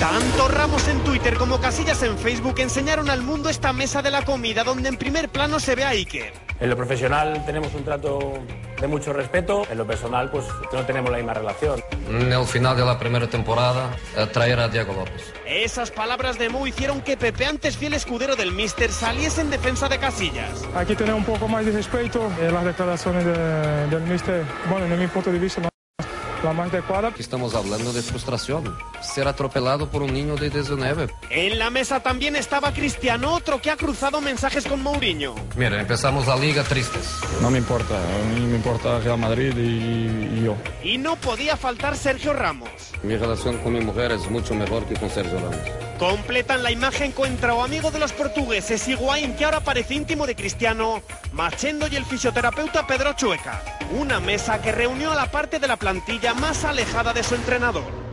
Tanto Ramos en Twitter como Casillas en Facebook enseñaron al mundo esta mesa de la comida donde en primer plano se ve a Iker. En lo profesional tenemos un trato de mucho respeto, en lo personal pues no tenemos la misma relación. En el final de la primera temporada, eh, traer a Diego López. Esas palabras de Mo hicieron que Pepe, antes fiel escudero del Mister, saliese en defensa de Casillas. Hay que tener un poco más de respeto en las declaraciones de- del Mister. Bueno, en mi punto de vista, la más adecuada. Estamos hablando de frustración. Ser atropelado por un niño de 19. En la mesa también estaba Cristiano, otro que ha cruzado mensajes con Mourinho. Mira, empezamos la liga tristes. No me importa, a mí me importa Real Madrid y, y yo. Y no podía faltar Sergio Ramos. Mi relación con mi mujer es mucho mejor que con Sergio Ramos. Completan la imagen contra o amigo de los portugueses, Higuaín, que ahora parece íntimo de Cristiano, Machendo y el fisioterapeuta Pedro Chueca. Una mesa que reunió a la parte de la plantilla más alejada de su entrenador.